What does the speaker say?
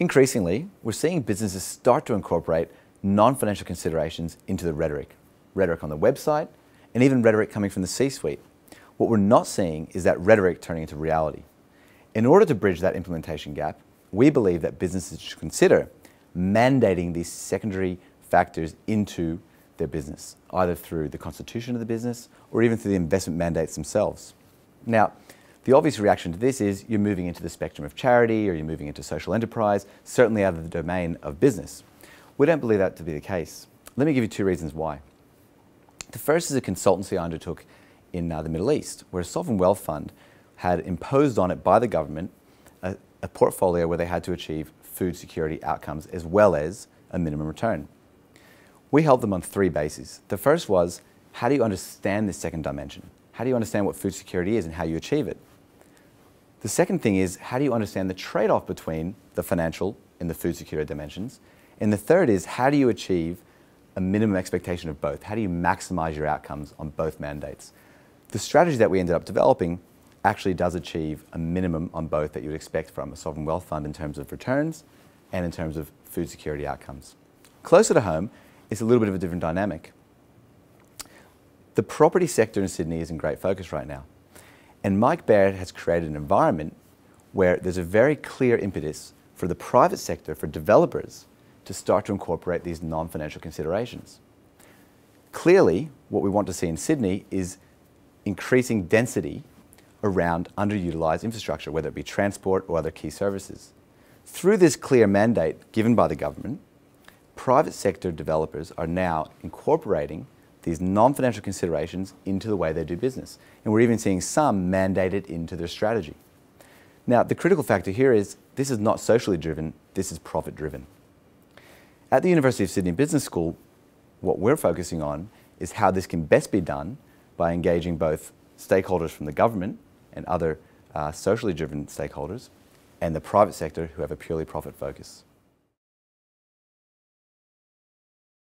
Increasingly, we're seeing businesses start to incorporate non-financial considerations into the rhetoric. Rhetoric on the website, and even rhetoric coming from the C-suite. What we're not seeing is that rhetoric turning into reality. In order to bridge that implementation gap, we believe that businesses should consider mandating these secondary factors into their business, either through the constitution of the business or even through the investment mandates themselves. Now, the obvious reaction to this is you're moving into the spectrum of charity or you're moving into social enterprise, certainly out of the domain of business. We don't believe that to be the case. Let me give you two reasons why. The first is a consultancy I undertook in uh, the Middle East, where a sovereign wealth fund had imposed on it by the government a, a portfolio where they had to achieve food security outcomes as well as a minimum return. We helped them on three bases. The first was, how do you understand this second dimension? How do you understand what food security is and how you achieve it? The second thing is, how do you understand the trade-off between the financial and the food security dimensions? And the third is, how do you achieve a minimum expectation of both? How do you maximize your outcomes on both mandates? The strategy that we ended up developing actually does achieve a minimum on both that you would expect from a sovereign wealth fund in terms of returns and in terms of food security outcomes. Closer to home, it's a little bit of a different dynamic. The property sector in Sydney is in great focus right now. And Mike Baird has created an environment where there's a very clear impetus for the private sector, for developers, to start to incorporate these non-financial considerations. Clearly, what we want to see in Sydney is increasing density around underutilized infrastructure, whether it be transport or other key services. Through this clear mandate given by the government, private sector developers are now incorporating these non-financial considerations into the way they do business. And we're even seeing some mandated into their strategy. Now, the critical factor here is this is not socially driven, this is profit driven. At the University of Sydney Business School, what we're focusing on is how this can best be done by engaging both stakeholders from the government and other uh, socially driven stakeholders and the private sector who have a purely profit focus.